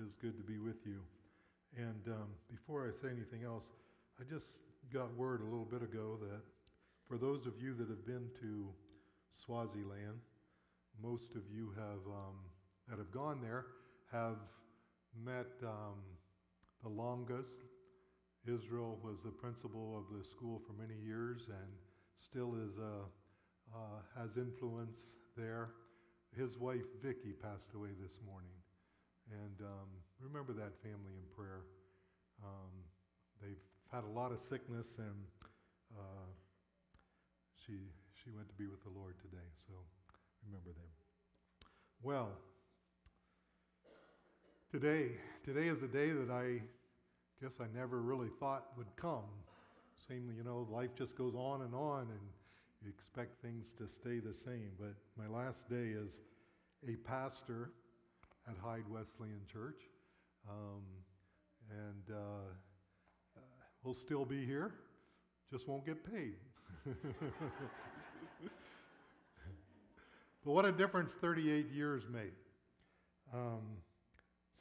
is good to be with you. And um, before I say anything else, I just got word a little bit ago that for those of you that have been to Swaziland, most of you have um, that have gone there have met um, the Longas. Israel was the principal of the school for many years and still is uh, uh, has influence there. His wife Vicky passed away this morning, and um, remember that family in prayer. Um, they've had a lot of sickness, and uh, she she went to be with the Lord today. So remember them. Well, today today is a day that I guess I never really thought would come. Same, you know, life just goes on and on, and you expect things to stay the same. But my last day is a pastor at Hyde Wesleyan Church. Um, and uh, uh, we'll still be here, just won't get paid. but what a difference 38 years made. Um,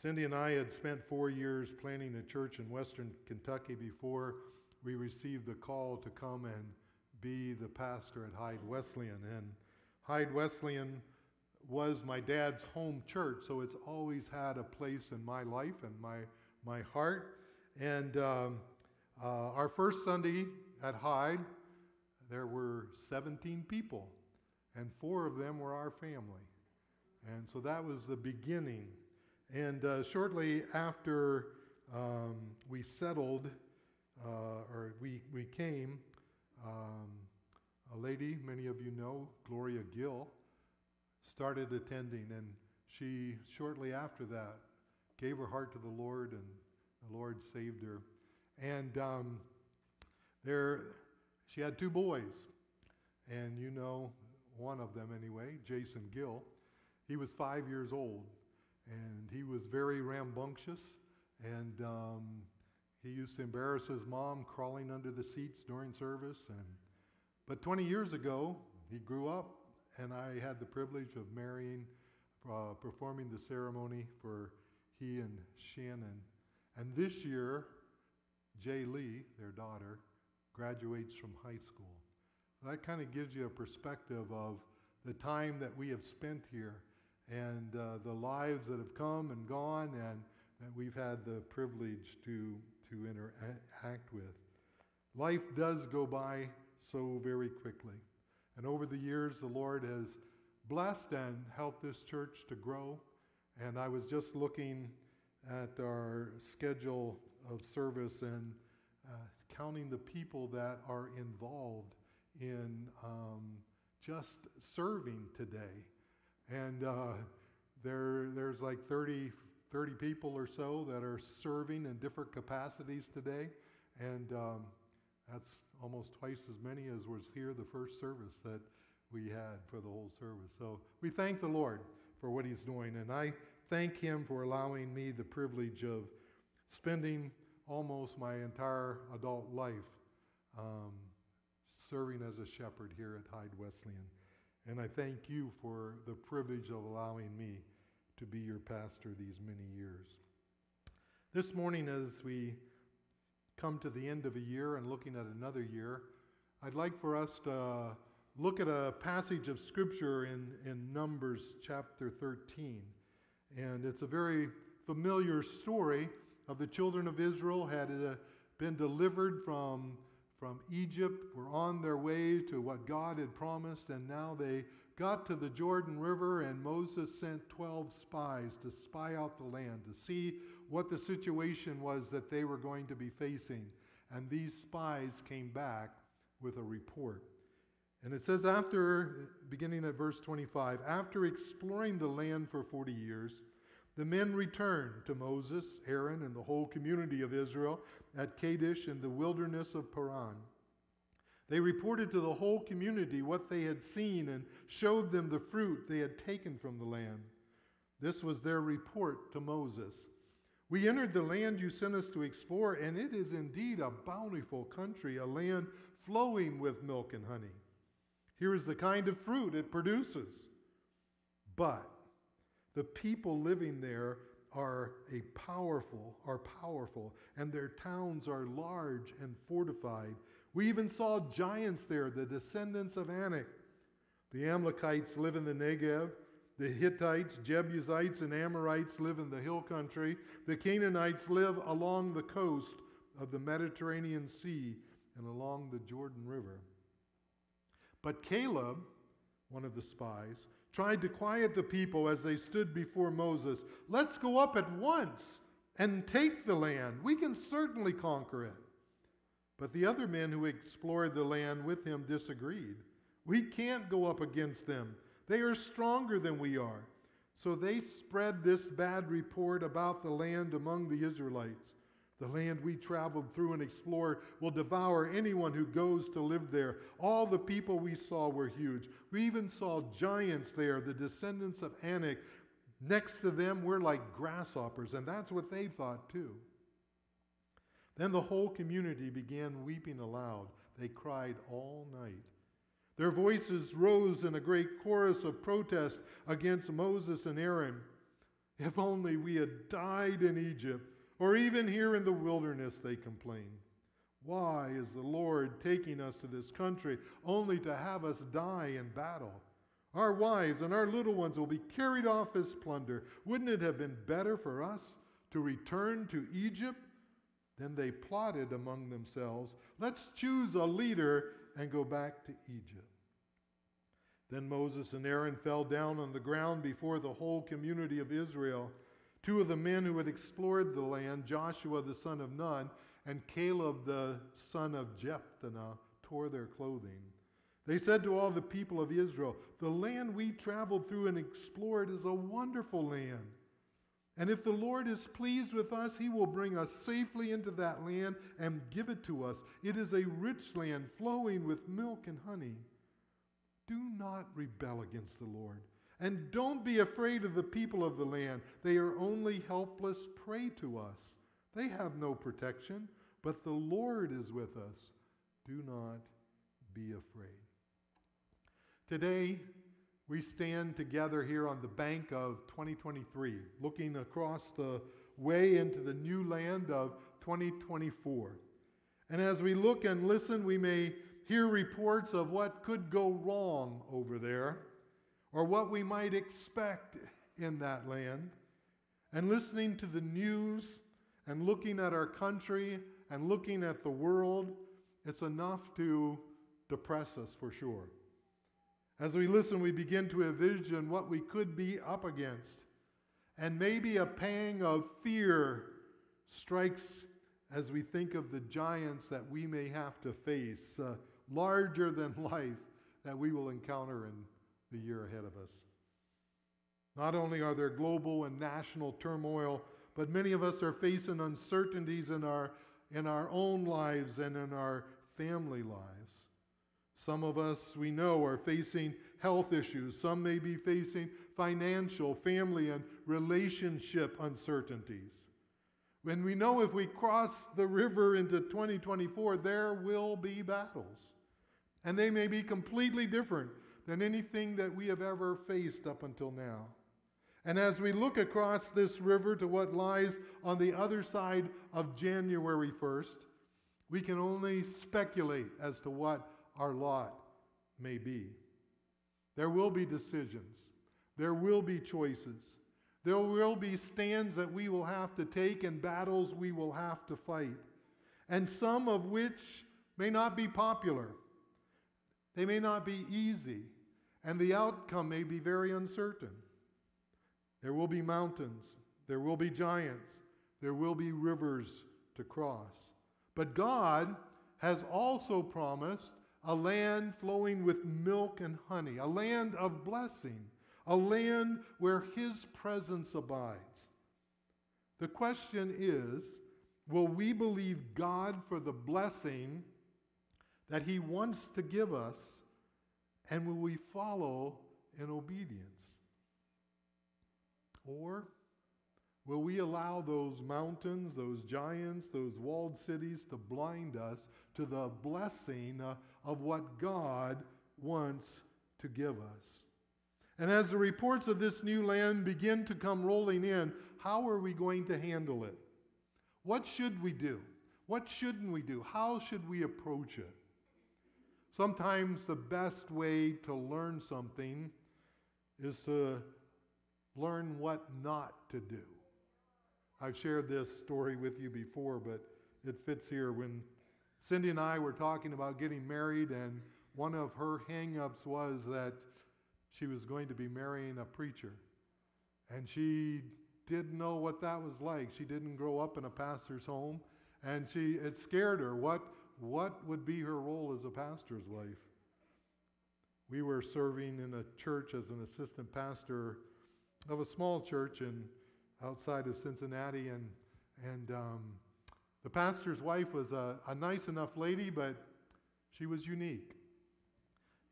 Cindy and I had spent four years planning a church in western Kentucky before we received the call to come and be the pastor at Hyde Wesleyan. And Hyde Wesleyan was my dad's home church, so it's always had a place in my life and my, my heart. And um, uh, our first Sunday at Hyde, there were 17 people, and four of them were our family. And so that was the beginning. And uh, shortly after um, we settled, uh, or we, we came, um, a lady many of you know, Gloria Gill, started attending, and she shortly after that gave her heart to the Lord, and the Lord saved her. And um, there, she had two boys, and you know one of them anyway, Jason Gill. He was five years old, and he was very rambunctious, and um, he used to embarrass his mom crawling under the seats during service. And but 20 years ago, he grew up, and I had the privilege of marrying, uh, performing the ceremony for he and Shannon. And this year, Jay Lee, their daughter, graduates from high school. That kind of gives you a perspective of the time that we have spent here and uh, the lives that have come and gone and that we've had the privilege to, to interact with. Life does go by so very quickly. And over the years, the Lord has blessed and helped this church to grow. And I was just looking at our schedule of service and uh, counting the people that are involved in um, just serving today. And uh, there, there's like 30, 30 people or so that are serving in different capacities today. And um, that's almost twice as many as was here the first service that we had for the whole service. So we thank the Lord for what He's doing. And I thank Him for allowing me the privilege of spending almost my entire adult life um, serving as a shepherd here at Hyde Wesleyan. And I thank you for the privilege of allowing me to be your pastor these many years. This morning, as we come to the end of a year and looking at another year, I'd like for us to look at a passage of Scripture in, in Numbers chapter 13. And it's a very familiar story of the children of Israel had uh, been delivered from, from Egypt, were on their way to what God had promised, and now they got to the Jordan River, and Moses sent 12 spies to spy out the land, to see what the situation was that they were going to be facing. And these spies came back with a report. And it says, after, beginning at verse 25, after exploring the land for 40 years, the men returned to Moses, Aaron, and the whole community of Israel at Kadesh in the wilderness of Paran. They reported to the whole community what they had seen and showed them the fruit they had taken from the land. This was their report to Moses. We entered the land you sent us to explore, and it is indeed a bountiful country, a land flowing with milk and honey. Here is the kind of fruit it produces. But the people living there are a powerful, are powerful, and their towns are large and fortified. We even saw giants there, the descendants of Anak. The Amalekites live in the Negev. The Hittites, Jebusites, and Amorites live in the hill country. The Canaanites live along the coast of the Mediterranean Sea and along the Jordan River. But Caleb, one of the spies, tried to quiet the people as they stood before Moses. Let's go up at once and take the land. We can certainly conquer it. But the other men who explored the land with him disagreed. We can't go up against them. They are stronger than we are. So they spread this bad report about the land among the Israelites. The land we traveled through and explored will devour anyone who goes to live there. All the people we saw were huge. We even saw giants there, the descendants of Anak. Next to them, we're like grasshoppers, and that's what they thought too. Then the whole community began weeping aloud. They cried all night. Their voices rose in a great chorus of protest against Moses and Aaron. If only we had died in Egypt or even here in the wilderness, they complain. Why is the Lord taking us to this country only to have us die in battle? Our wives and our little ones will be carried off as plunder. Wouldn't it have been better for us to return to Egypt? Then they plotted among themselves, let's choose a leader and go back to Egypt. Then Moses and Aaron fell down on the ground before the whole community of Israel. Two of the men who had explored the land, Joshua the son of Nun and Caleb the son of Jephunneh, tore their clothing. They said to all the people of Israel, The land we traveled through and explored is a wonderful land. And if the Lord is pleased with us, he will bring us safely into that land and give it to us. It is a rich land flowing with milk and honey. Do not rebel against the Lord. And don't be afraid of the people of the land. They are only helpless prey to us. They have no protection, but the Lord is with us. Do not be afraid. Today, we stand together here on the bank of 2023, looking across the way into the new land of 2024. And as we look and listen, we may hear reports of what could go wrong over there or what we might expect in that land, and listening to the news and looking at our country and looking at the world, it's enough to depress us for sure. As we listen, we begin to envision what we could be up against. And maybe a pang of fear strikes as we think of the giants that we may have to face, uh, larger than life, that we will encounter in the year ahead of us. Not only are there global and national turmoil, but many of us are facing uncertainties in our, in our own lives and in our family lives. Some of us, we know, are facing health issues. Some may be facing financial, family, and relationship uncertainties. When we know if we cross the river into 2024, there will be battles. And they may be completely different than anything that we have ever faced up until now. And as we look across this river to what lies on the other side of January 1st, we can only speculate as to what our lot may be. There will be decisions, there will be choices, there will be stands that we will have to take and battles we will have to fight, and some of which may not be popular. They may not be easy and the outcome may be very uncertain. There will be mountains, there will be giants, there will be rivers to cross. But God has also promised a land flowing with milk and honey, a land of blessing, a land where His presence abides. The question is will we believe God for the blessing that He wants to give us and will we follow in obedience? Or will we allow those mountains, those giants, those walled cities to blind us to the blessing uh, of what God wants to give us? And as the reports of this new land begin to come rolling in, how are we going to handle it? What should we do? What shouldn't we do? How should we approach it? Sometimes the best way to learn something is to learn what not to do. I've shared this story with you before, but it fits here. When Cindy and I were talking about getting married, and one of her hang ups was that she was going to be marrying a preacher. And she didn't know what that was like. She didn't grow up in a pastor's home, and she it scared her. What what would be her role as a pastor's wife? We were serving in a church as an assistant pastor of a small church in outside of Cincinnati, and and um, the pastor's wife was a, a, nice enough lady, but she was unique.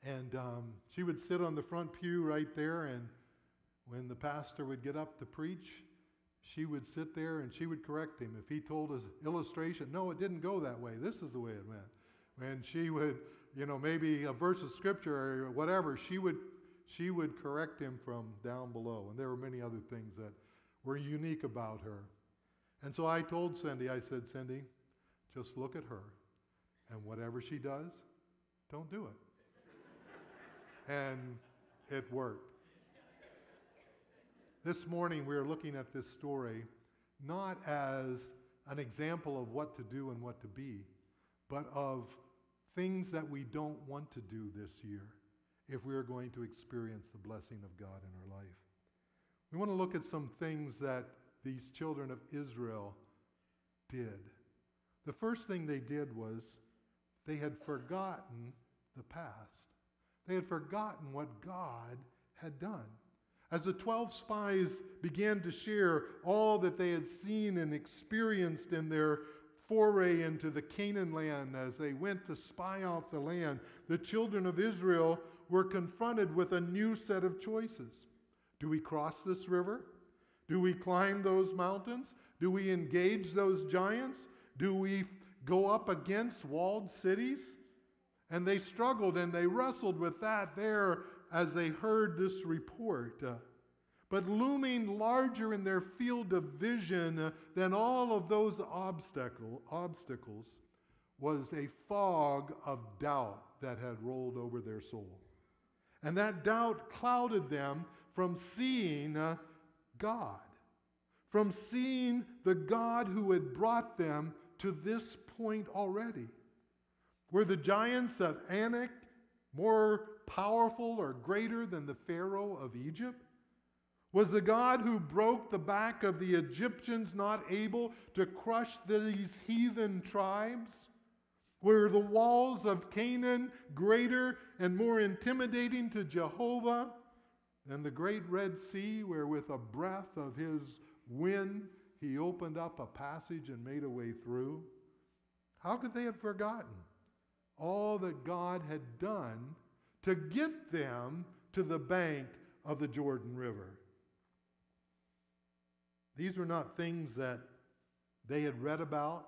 And um, she would sit on the front pew right there, and when the pastor would get up to preach, she would sit there and she would correct him. If he told his illustration, no, it didn't go that way. This is the way it went. And she would, you know, maybe a verse of scripture or whatever, she would she would correct him from down below. And there were many other things that were unique about her. And so I told Cindy, I said, Cindy, just look at her, and whatever she does, don't do it. and it worked. This morning we are looking at this story not as an example of what to do and what to be, but of things that we don't want to do this year if we are going to experience the blessing of God in our life. We want to look at some things that these children of Israel did. The first thing they did was they had forgotten the past. They had forgotten what God had done. As the 12 spies began to share all that they had seen and experienced in their foray into the Canaan land, as they went to spy out the land, the children of Israel were confronted with a new set of choices. Do we cross this river? Do we climb those mountains? Do we engage those giants? Do we go up against walled cities? And they struggled and they wrestled with that there as they heard this report. Uh, but looming larger in their field of vision uh, than all of those obstacle, obstacles was a fog of doubt that had rolled over their soul. And that doubt clouded them from seeing uh, God, from seeing the God who had brought them to this point already. Were the giants of Anak more powerful or greater than the Pharaoh of Egypt? Was the God who broke the back of the Egyptians not able to crush these heathen tribes? Were the walls of Canaan greater and more intimidating to Jehovah than the great Red Sea, where with a breath of his wind he opened up a passage and made a way through? How could they have forgotten all that God had done to get them to the bank of the Jordan River? These were not things that they had read about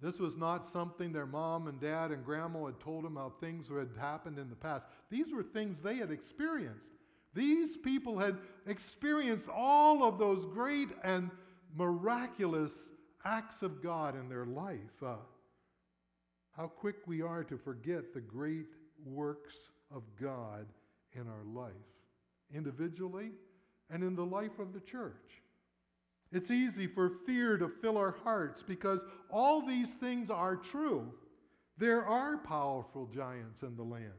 this was not something their mom and dad and grandma had told them how things that had happened in the past. These were things they had experienced. These people had experienced all of those great and miraculous acts of God in their life. Uh, how quick we are to forget the great works of God in our life, individually and in the life of the church. It's easy for fear to fill our hearts because all these things are true. There are powerful giants in the land.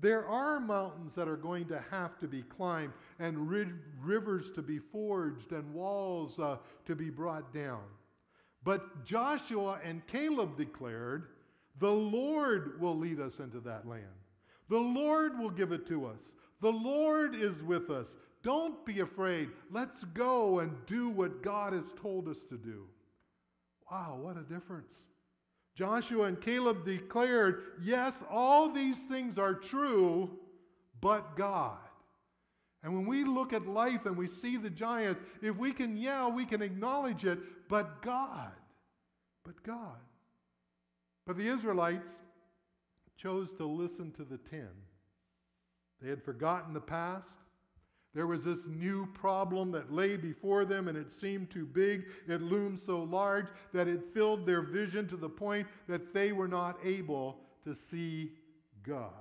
There are mountains that are going to have to be climbed, and ri- rivers to be forged, and walls uh, to be brought down. But Joshua and Caleb declared, The Lord will lead us into that land. The Lord will give it to us. The Lord is with us. Don't be afraid. Let's go and do what God has told us to do. Wow, what a difference. Joshua and Caleb declared, yes, all these things are true, but God. And when we look at life and we see the giants, if we can yell, we can acknowledge it, but God. But God. But the Israelites chose to listen to the ten. They had forgotten the past. There was this new problem that lay before them, and it seemed too big. It loomed so large that it filled their vision to the point that they were not able to see God.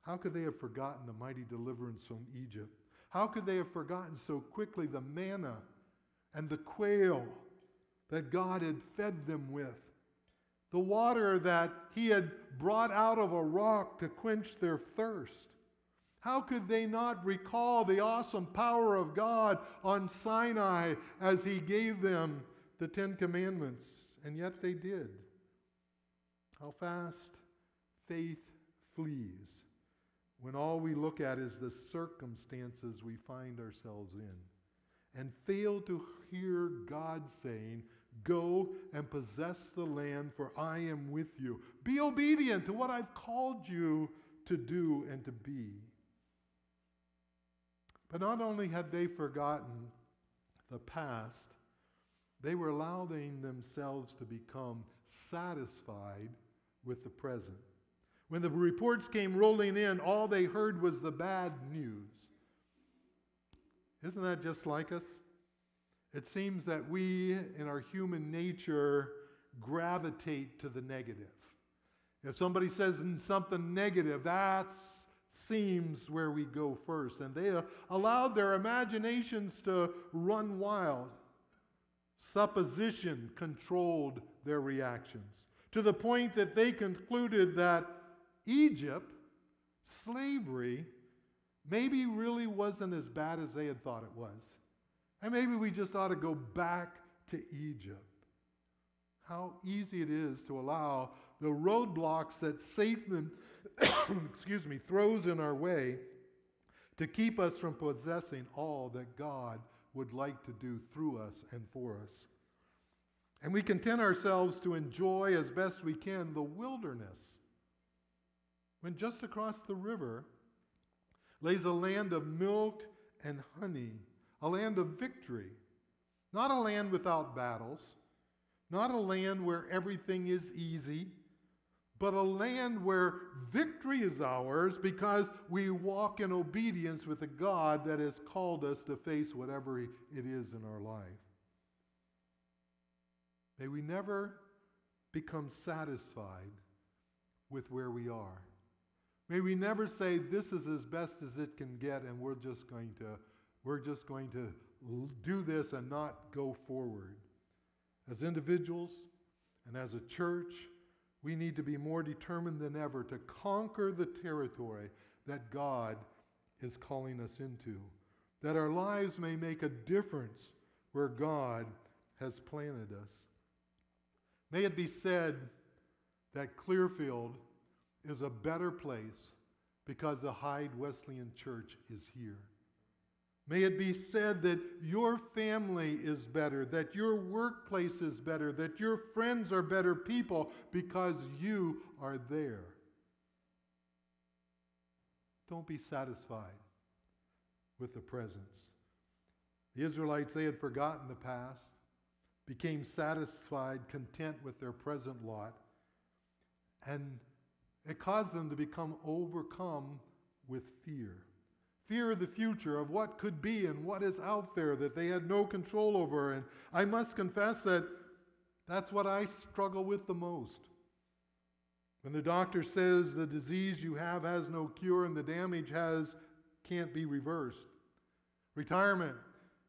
How could they have forgotten the mighty deliverance from Egypt? How could they have forgotten so quickly the manna and the quail that God had fed them with? The water that He had brought out of a rock to quench their thirst. How could they not recall the awesome power of God on Sinai as He gave them the Ten Commandments? And yet they did. How fast faith flees when all we look at is the circumstances we find ourselves in and fail to hear God saying, Go and possess the land, for I am with you. Be obedient to what I've called you to do and to be. But not only had they forgotten the past, they were allowing themselves to become satisfied with the present. When the reports came rolling in, all they heard was the bad news. Isn't that just like us? It seems that we, in our human nature, gravitate to the negative. If somebody says something negative, that seems where we go first. And they uh, allowed their imaginations to run wild. Supposition controlled their reactions to the point that they concluded that Egypt, slavery, maybe really wasn't as bad as they had thought it was. And maybe we just ought to go back to Egypt. How easy it is to allow the roadblocks that Satan, excuse me, throws in our way to keep us from possessing all that God would like to do through us and for us. And we content ourselves to enjoy as best we can the wilderness. When just across the river lays a land of milk and honey a land of victory, not a land without battles, not a land where everything is easy, but a land where victory is ours because we walk in obedience with a God that has called us to face whatever it is in our life. May we never become satisfied with where we are. May we never say, This is as best as it can get, and we're just going to we're just going to do this and not go forward. As individuals and as a church, we need to be more determined than ever to conquer the territory that God is calling us into, that our lives may make a difference where God has planted us. May it be said that Clearfield is a better place because the Hyde Wesleyan Church is here. May it be said that your family is better, that your workplace is better, that your friends are better people because you are there. Don't be satisfied with the presence. The Israelites, they had forgotten the past, became satisfied, content with their present lot, and it caused them to become overcome with fear fear of the future, of what could be and what is out there that they had no control over. And I must confess that that's what I struggle with the most. When the doctor says the disease you have has no cure and the damage has can't be reversed. Retirement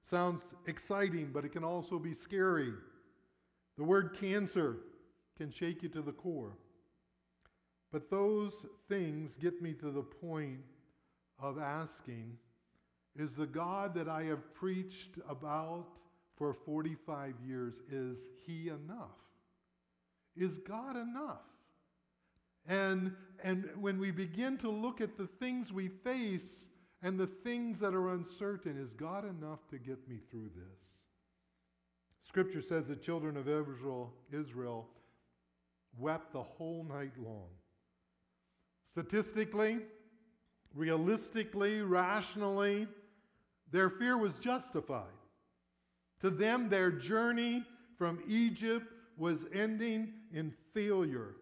sounds exciting, but it can also be scary. The word cancer can shake you to the core. But those things get me to the point of asking is the God that I have preached about for 45 years, is he enough? Is God enough? And, and when we begin to look at the things we face and the things that are uncertain, is God enough to get me through this? Scripture says the children of Israel, Israel wept the whole night long. Statistically, realistically, rationally, their fear was justified. To them, their journey from Egypt was ending in failure.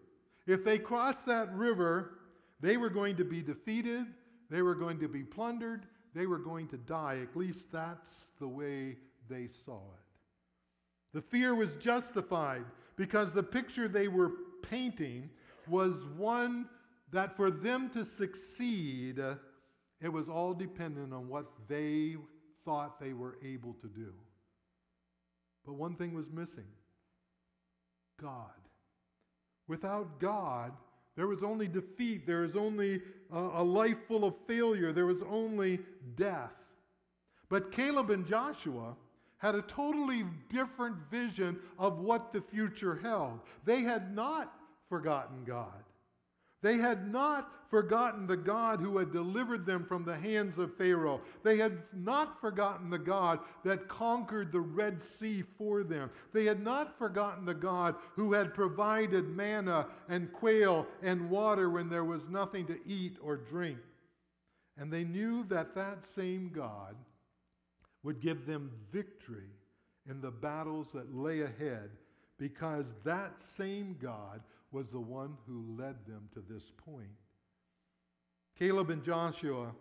If they crossed that river, they were going to be defeated, they were going to be plundered, they were going to die. At least that's the way they saw it. The fear was justified because the picture they were painting was one that for them to succeed, it was all dependent on what they thought they were able to do. But one thing was missing God. Without God, there was only defeat. There was only a, life full of failure. There was only death. But Caleb and Joshua had a totally different vision of what the future held. They had not forgotten God. They had not forgotten the God who had delivered them from the hands of Pharaoh. They had not forgotten the God that conquered the Red Sea for them. They had not forgotten the God who had provided manna and quail and water when there was nothing to eat or drink. And they knew that that same God would give them victory in the battles that lay ahead because that same God was the one who led them to this point. Caleb and Joshua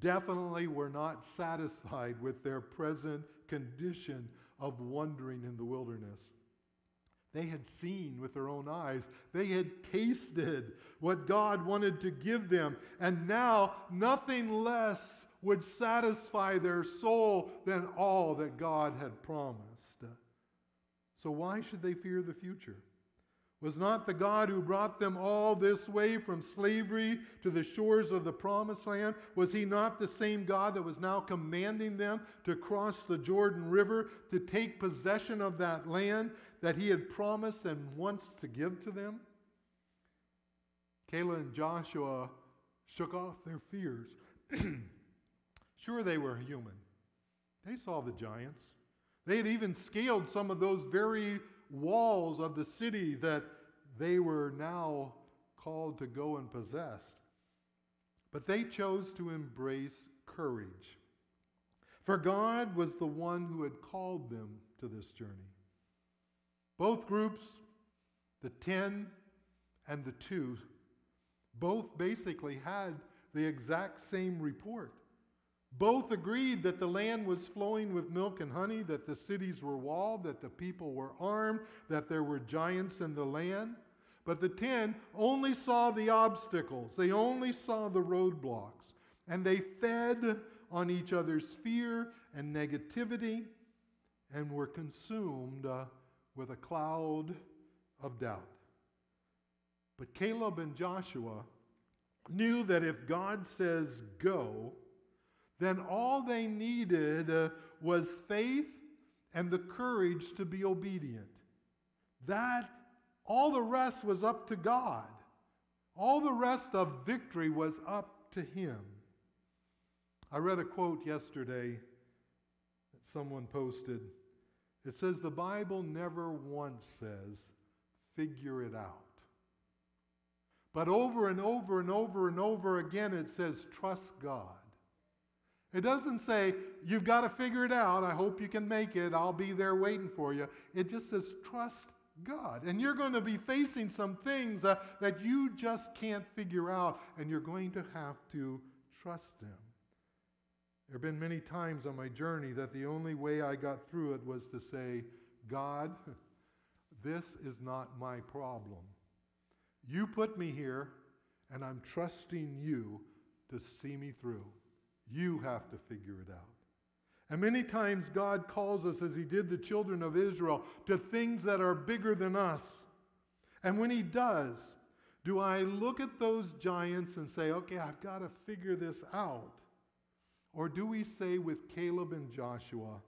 definitely were not satisfied with their present condition of wandering in the wilderness. They had seen with their own eyes, they had tasted what God wanted to give them, and now nothing less would satisfy their soul than all that God had promised. So, why should they fear the future? Was not the God who brought them all this way from slavery to the shores of the promised land? Was he not the same God that was now commanding them to cross the Jordan River to take possession of that land that he had promised and wants to give to them? Caleb and Joshua shook off their fears. sure, they were human. They saw the giants. They had even scaled some of those very walls of the city that they were now called to go and possess. But they chose to embrace courage. For God was the one who had called them to this journey. Both groups, the 10 and the 2, both basically had the exact same report. Both agreed that the land was flowing with milk and honey, that the cities were walled, that the people were armed, that there were giants in the land. But the ten only saw the obstacles, they only saw the roadblocks, and they fed on each other's fear and negativity and were consumed uh, with a cloud of doubt. But Caleb and Joshua knew that if God says go, then all they needed uh, was faith and the courage to be obedient. That, all the rest was up to God. All the rest of victory was up to Him. I read a quote yesterday that someone posted. It says, The Bible never once says, figure it out. But over and over and over and over again, it says, trust God. It doesn't say, you've got to figure it out. I hope you can make it. I'll be there waiting for you. It just says, trust God. And you're going to be facing some things uh, that you just can't figure out, and you're going to have to trust them. There have been many times on my journey that the only way I got through it was to say, God, this is not my problem. You put me here, and I'm trusting you to see me through. You have to figure it out. And many times God calls us, as He did the children of Israel, to things that are bigger than us. And when He does, do I look at those giants and say, okay, I've got to figure this out? Or do we say with Caleb and Joshua,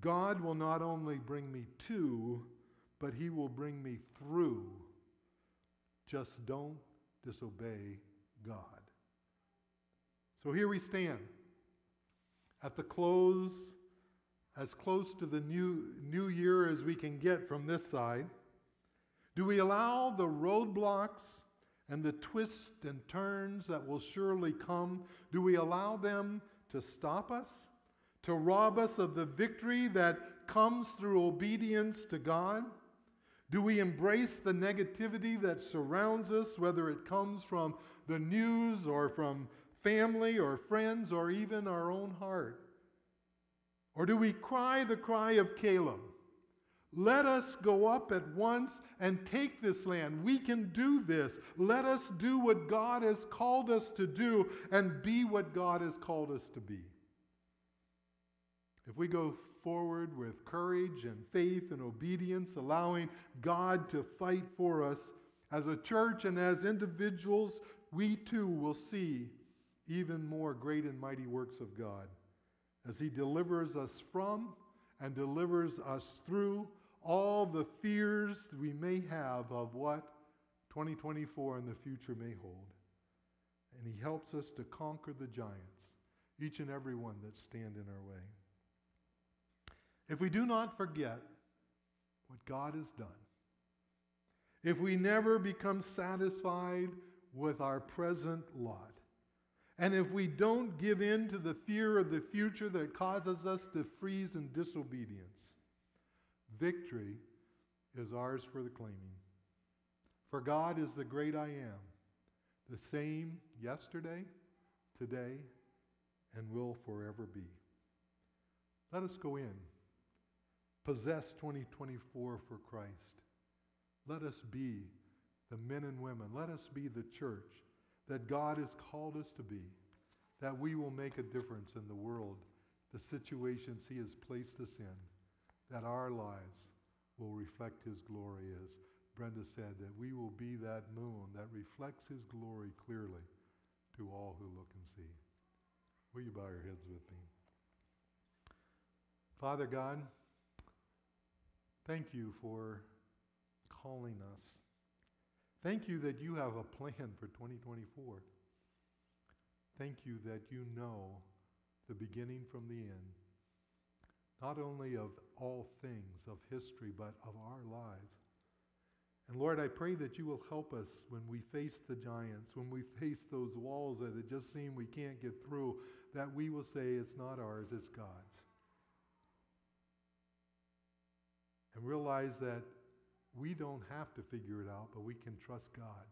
God will not only bring me to, but He will bring me through. Just don't disobey God. So here we stand at the close, as close to the new, new year as we can get from this side. Do we allow the roadblocks and the twists and turns that will surely come, do we allow them to stop us, to rob us of the victory that comes through obedience to God? Do we embrace the negativity that surrounds us, whether it comes from the news or from family or friends or even our own heart? Or do we cry the cry of Caleb? Let us go up at once and take this land. We can do this. Let us do what God has called us to do and be what God has called us to be. If we go forward with courage and faith and obedience, allowing God to fight for us as a church and as individuals, we too will see even more great and mighty works of God as He delivers us from and delivers us through all the fears we may have of what 2024 and the future may hold. And He helps us to conquer the giants, each and every one that stand in our way. If we do not forget what God has done, if we never become satisfied with our present lot, and if we don't give in to the fear of the future that causes us to freeze in disobedience, victory is ours for the claiming. For God is the great I am, the same yesterday, today, and will forever be. Let us go in, possess 2024 for Christ. Let us be the men and women. Let us be the church that God has called us to be, that we will make a difference in the world, the situations He has placed us in, that our lives will reflect His glory, as Brenda said, that we will be that moon that reflects His glory clearly to all who look and see. Will you bow your heads with me? Father God, thank you for calling us. Thank you that you have a plan for 2024. Thank you that you know the beginning from the end, not only of all things of history, but of our lives. And Lord, I pray that you will help us when we face the giants, when we face those walls that it just seems we can't get through, that we will say it's not ours, it's God's. And realize that we don't have to figure it out, but we can trust God.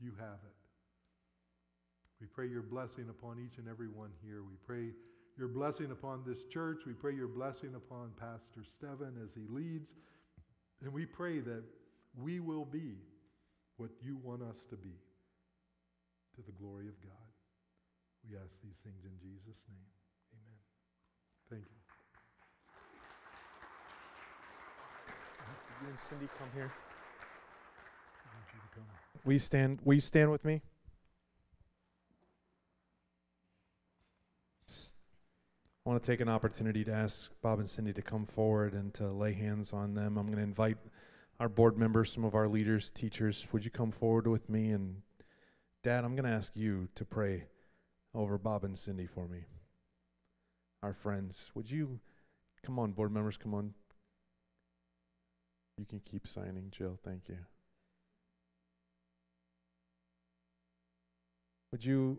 You have it. We pray your blessing upon each and every one here. We pray your blessing upon this church. We pray your blessing upon Pastor Steven as he leads. And we pray that we will be what you want us to be to the glory of God. We ask these things in Jesus' name. Amen. Thank you. You and Cindy come here. Will you stand? Will you stand with me? I want to take an opportunity to ask Bob and Cindy to come forward and to lay hands on them. I'm going to invite our board members, some of our leaders, teachers. Would you come forward with me? And Dad, I'm going to ask you to pray over Bob and Cindy for me. Our friends, would you come on, board members, come on. You can keep signing, Jill. Thank you. Would you,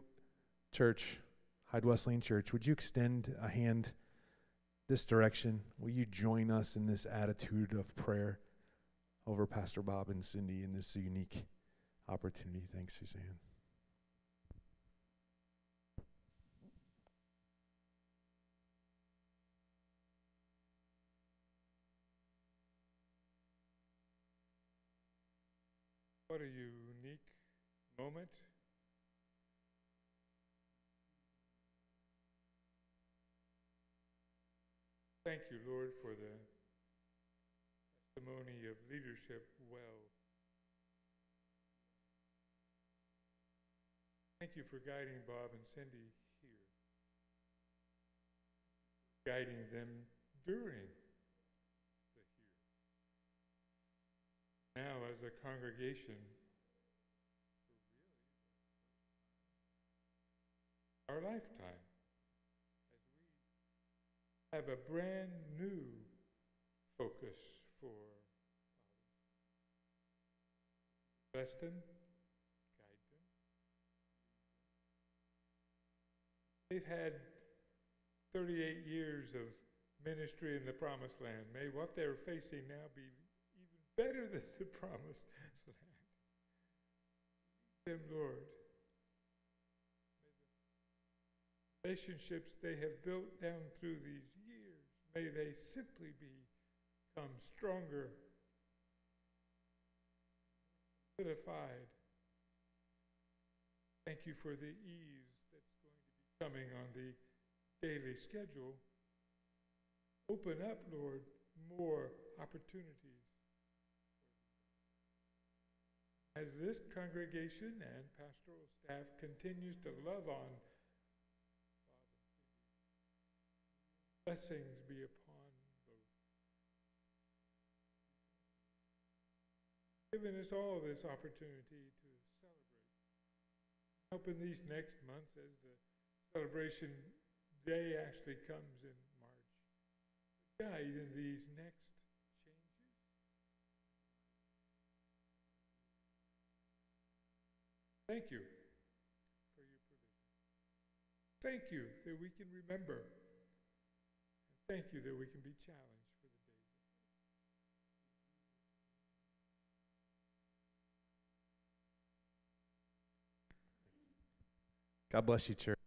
church, Hyde Wesleyan Church, would you extend a hand this direction? Will you join us in this attitude of prayer over Pastor Bob and Cindy in this unique opportunity? Thanks, Suzanne. What a unique moment. Thank you, Lord, for the testimony of leadership well. Thank you for guiding Bob and Cindy here, guiding them during the here. Now, as a congregation, our lifetime, as we have a brand new focus for bless them, guide them. They've had 38 years of ministry in the promised land. May what they're facing now be better than the promised land. Them, Lord. relationships they have built down through these years, may they simply become stronger, solidified. Thank you for the ease that's going to be coming on the daily schedule. Open up, Lord, more opportunities. As this congregation and pastoral staff continues to love on blessings be upon both. Giving us all this opportunity to celebrate. Hope in these next months as the celebration day actually comes in March. Guide in these next Thank you for your provision. Thank you that we can remember. And thank you that we can be challenged for the days. God bless you, church.